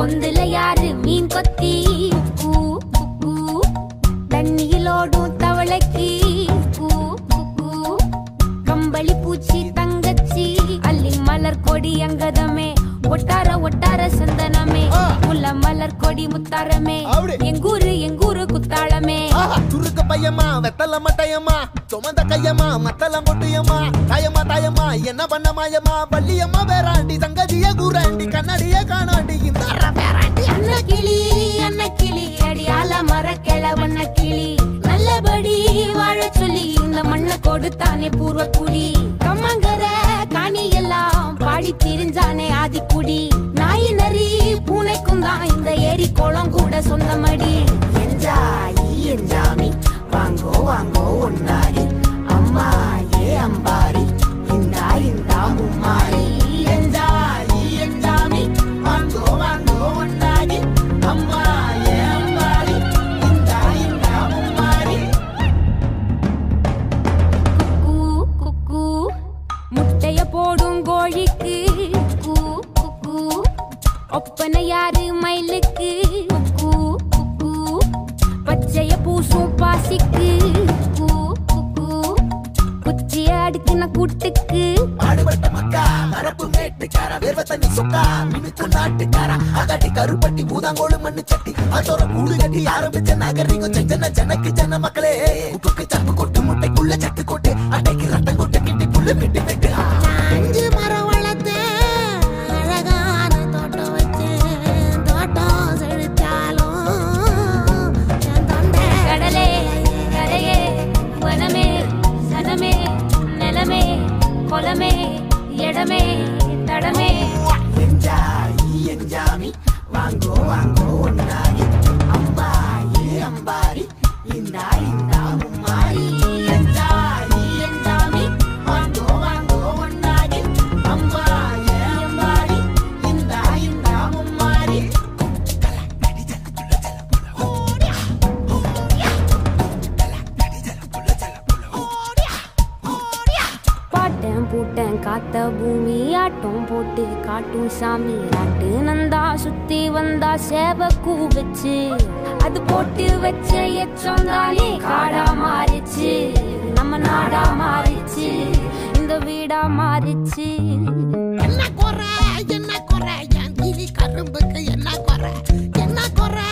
பொந்துல யாரு மீன் கொத்தி? தண்ணியிலோடும் தவளைக்கு. கம்பளி பூச்சி தங்கச்சி. அள்ளி மலர் கொடி அங்கதமே. ஒட்டார ஒட்டார சந்தனமே. உள்ள மலர் கொடி முத்தாரமே. எங்கூரு எங்கூரு குத்தாளமே. துருக்க பையமா வெத்தல மட்டையமா சுமந்த கையமா மத்தல மொட்டையமா தாயமா தாயமா என்ன பண்ண மாயமா பள்ளியம்மா வேறாண்டி தங்கதிய கொடுத்தானே பூர்வ குடி கம்மங்கர காணி எல்லாம் பாடி திரிஞ்சானே ஆதிக்குடி. நாய் நரி பூனைக்கும் தான் இந்த ஏரி குளம் கூட மயிலுக்கு குக்கு குக்கு பச்சைய பூசும் பாசிக்கு குக்கு குக்கு குச்சிய அடுக்கின கூட்டுக்கு. ஆடுபட்ட மக்கா மரப்பு மேட்டுக்கார வேர்வ தண்ணி சொக்கா மினுக்கு நாட்டுக்கார அகாட்டி கருப்பட்டி பூதாங்கோடு மண்ணு சட்டி. அதோட கூடு கட்டி ஆரம்பிச்ச நாகரிகம் செஞ்சன ஜனக்கு ஜன மக்களே. உப்புக்கு சப்பு கொட்டு முட்டைக்குள்ள சட்டு கொட்டு அட்டைக்கு ரத்தம் கொட்டு கிட்டி புல்லு வெட்டி கொலமே இடமே தடமே. என்ஜாய் என்ஜாமி வாங்கோ வாங்கோ ஒன்றாகி. காத்த பூமி ஆட்டம் போட்டு காட்டும் சாமி. ராட்டு நந்தா சுத்தி வந்தா சேவை கூ வச்சு. அது போட்டு வச்ச எச்சம் காடா மாறிச்சு. நம்ம நாடா மாறிச்சு. இந்த வீடா மாறிச்சு. என்ன குறை? என்ன குறை? என் கரும்புக்கு என்ன குறை? என்ன குறை?